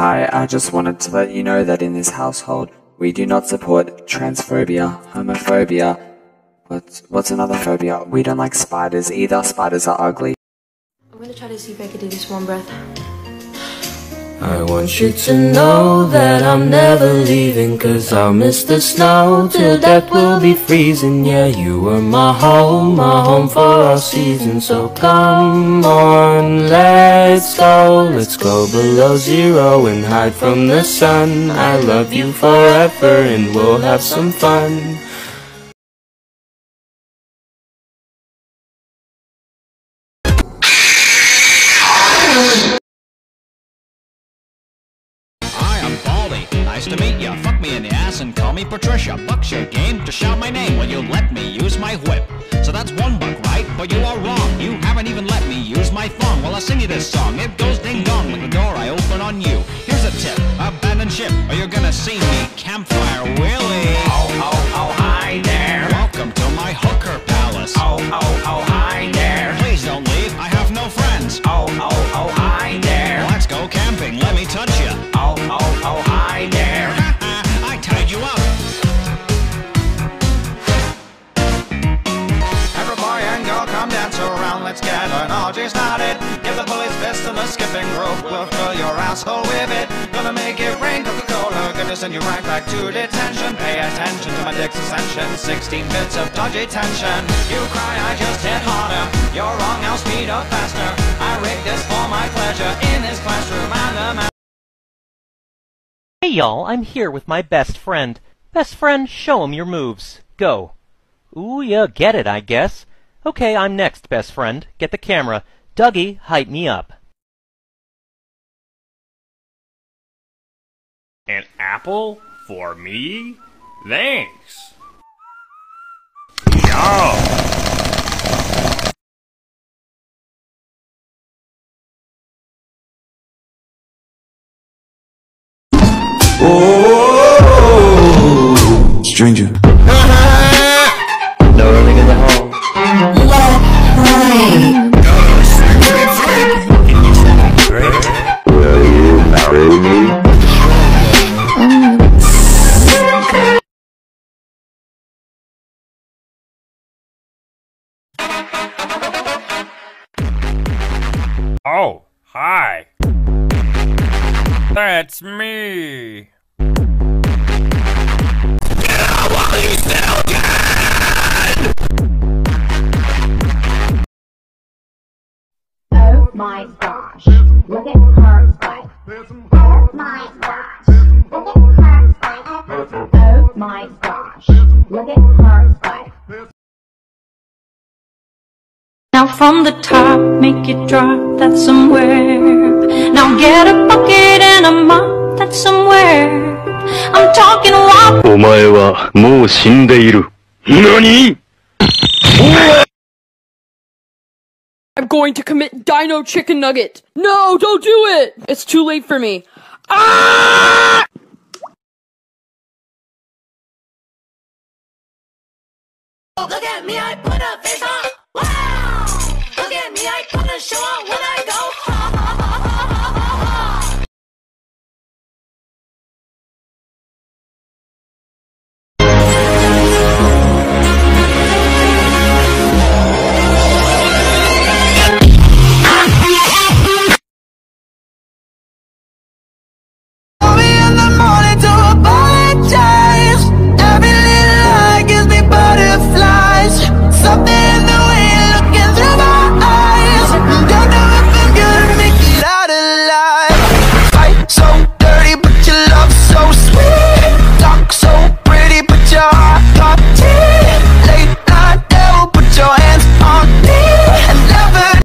Hi, I just wanted to let you know that in this household, we do not support transphobia, homophobia. What's, what's another phobia? We don't like spiders either. Spiders are ugly. I'm gonna try to see if I can do this one breath. I want you to know that I'm never leaving Cause I'll miss the snow till death will be freezing. Yeah, you were my home, my home for all seasons So come on, let's go. Let's go below zero and hide from the sun. I love you forever and we'll have some fun Nice to meet ya. Fuck me in the ass and call me Patricia. Buck's your game to shout my name. Will you let me use my whip? So that's one buck, right? But you are wrong. You haven't even let me use my thong. Well, I'll sing you this song. It goes ding dong like the door I open on you. Here's a tip. Abandon ship or you're gonna see me. Let's get an orgy started. Give the police fist and the skipping rope, we'll fill your asshole with it. Gonna make it rain Coca-Cola, gonna send you right back to detention. Pay attention to my dick's ascension, 16 bits of dodgy tension. You cry, I just hit harder. You're wrong, I'll speed up faster. I rigged this for my pleasure in this classroom and the. Hey y'all, I'm here with my best friend. Best friend, show him your moves. Go. Ooh, yeah, get it, I guess. Okay, I'm next, best friend. Get the camera. Dougie, hype me up. An apple for me? Thanks. Yo! Oh. Stranger. Oh, hi. That's me. Oh my gosh. Look at her butt. Oh my gosh. Look at her butt. Oh my gosh. Look at her butt. Now from the top, make it drop, that's somewhere. Now get a bucket and a mop, that's somewhere. I'm talking wop. お前はもう死んでいる。何 I'm going to commit Dino Chicken Nugget. No, don't do it. It's too late for me. Ah! Look at me, I put a face on. Wow! Look at me, I put a show on